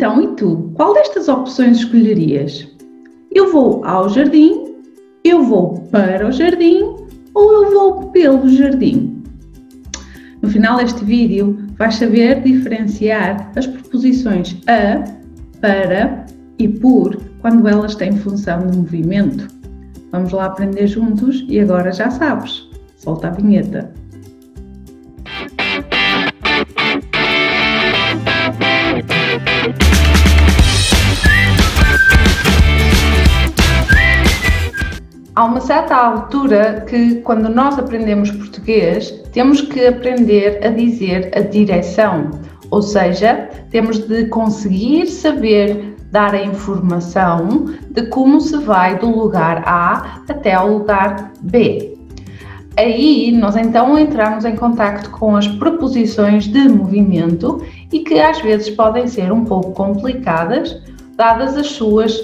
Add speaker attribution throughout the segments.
Speaker 1: Então, e tu? Qual destas opções escolherias? Eu vou ao jardim, eu vou para o jardim ou eu vou pelo jardim? No final deste vídeo vais saber diferenciar as preposições a, para e por quando elas têm função de movimento. Vamos lá aprender juntos e agora já sabes. Solta a vinheta. Há uma certa altura que, quando nós aprendemos português, temos que aprender a dizer a direção, ou seja, temos de conseguir saber dar a informação de como se vai do lugar A até ao lugar B. Aí nós então entramos em contacto com as preposições de movimento e que às vezes podem ser um pouco complicadas, dadas as suas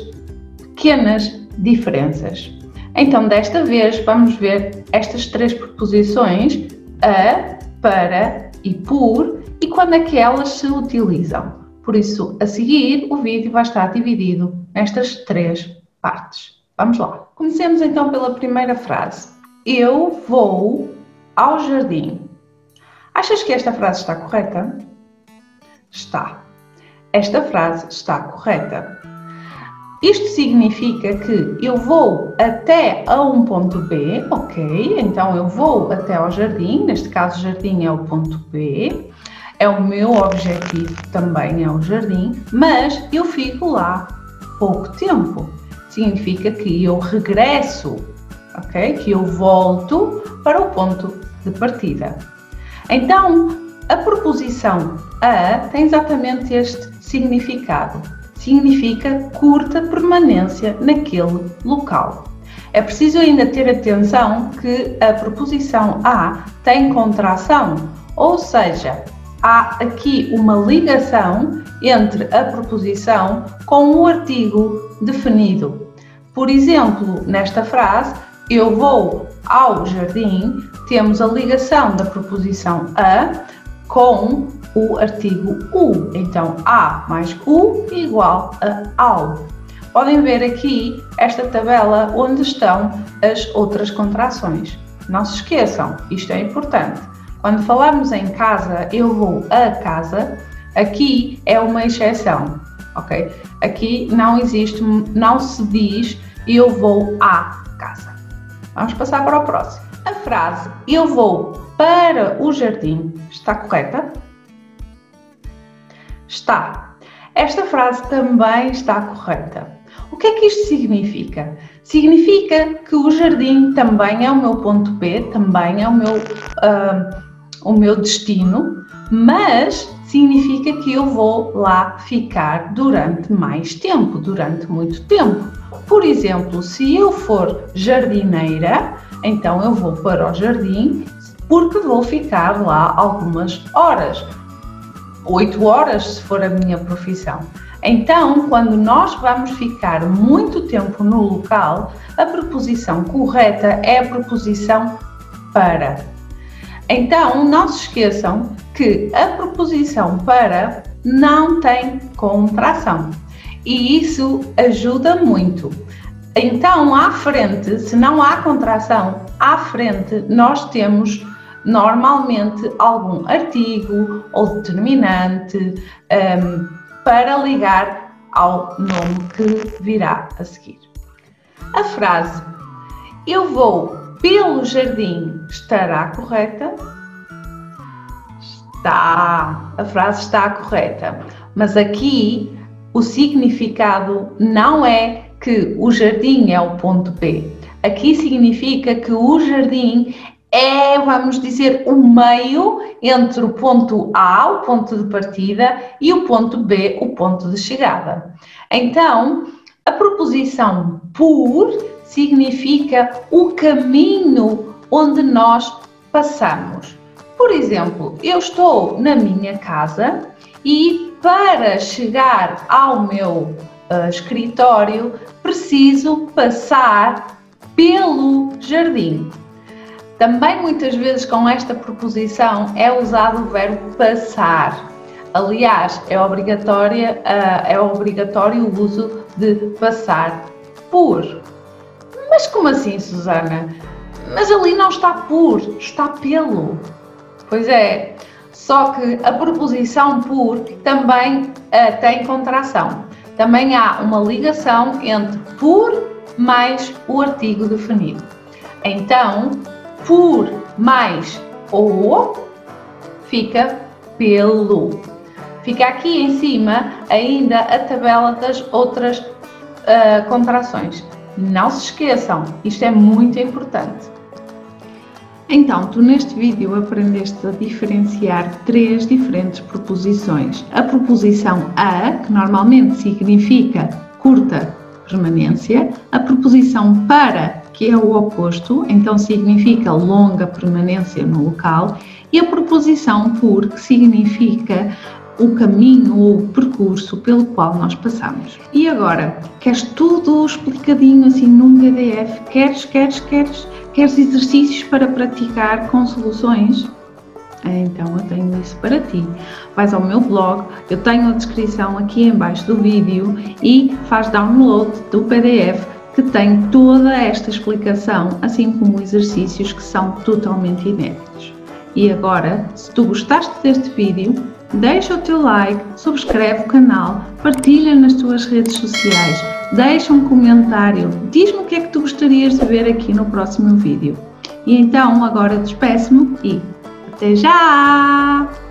Speaker 1: pequenas diferenças. Então, desta vez, vamos ver estas três preposições, a, para e por, e quando é que elas se utilizam. Por isso, a seguir, o vídeo vai estar dividido nestas três partes. Vamos lá. Comecemos então pela primeira frase. Eu vou ao jardim. Achas que esta frase está correta? Está. Esta frase está correta. Isto significa que eu vou até a um ponto B, ok? Então eu vou até ao jardim, neste caso jardim é o ponto B, é o meu objetivo também é o jardim, mas eu fico lá pouco tempo. Significa que eu regresso, ok? Que eu volto para o ponto de partida. Então, a proposição a tem exatamente este significado significa curta permanência naquele local. É preciso ainda ter atenção que a preposição a tem contração, ou seja, há aqui uma ligação entre a preposição com o artigo definido. Por exemplo, nesta frase, eu vou ao jardim, temos a ligação da preposição a com o artigo u. Então, a mais u igual a ao. Podem ver aqui esta tabela onde estão as outras contrações. Não se esqueçam, isto é importante. Quando falamos em casa, eu vou a casa, aqui é uma exceção, ok? Aqui não existe, não se diz eu vou à casa. Vamos passar para o próximo. A frase eu vou para o jardim está correta? Está. Esta frase também está correta. O que é que isto significa? Significa que o jardim também é o meu ponto B, também é o meu, uh, o meu destino, mas significa que eu vou lá ficar durante mais tempo, durante muito tempo. Por exemplo, se eu for jardineira, então eu vou para o jardim porque vou ficar lá algumas horas. 8 horas, se for a minha profissão. Então, quando nós vamos ficar muito tempo no local, a preposição correta é a preposição para. Então, não se esqueçam que a preposição para não tem contração e isso ajuda muito. Então, à frente, se não há contração, à frente nós temos normalmente algum artigo ou determinante um, para ligar ao nome que virá a seguir. A frase Eu vou pelo jardim estará correta? Está, a frase está correta, mas aqui o significado não é que o jardim é o ponto B. Aqui significa que o jardim é, vamos dizer, o meio entre o ponto A, o ponto de partida, e o ponto B, o ponto de chegada. Então, a proposição por significa o caminho onde nós passamos. Por exemplo, eu estou na minha casa e para chegar ao meu uh, escritório preciso passar pelo jardim. Também muitas vezes com esta proposição é usado o verbo passar. Aliás, é, obrigatória, uh, é obrigatório o uso de passar por. Mas como assim, Susana? Mas ali não está por, está pelo. Pois é, só que a preposição por também uh, tem contração. Também há uma ligação entre por mais o artigo definido. Então, por mais o fica pelo. Fica aqui em cima ainda a tabela das outras uh, contrações. Não se esqueçam, isto é muito importante. Então, tu neste vídeo aprendeste a diferenciar três diferentes proposições. A proposição a, que normalmente significa curta permanência, a proposição para, que é o oposto, então significa longa permanência no local, e a proposição por, que significa o caminho ou o percurso pelo qual nós passamos. E agora, queres tudo explicadinho assim num PDF? Queres, queres, queres? Queres exercícios para praticar com soluções? Então eu tenho isso para ti. Vais ao meu blog, eu tenho a descrição aqui embaixo do vídeo e faz download do PDF que tem toda esta explicação, assim como exercícios que são totalmente inéditos. E agora, se tu gostaste deste vídeo, deixa o teu like, subscreve o canal, partilha nas tuas redes sociais, deixa um comentário, diz-me o que é que tu gostarias de ver aqui no próximo vídeo. E então agora despeço-me e até já!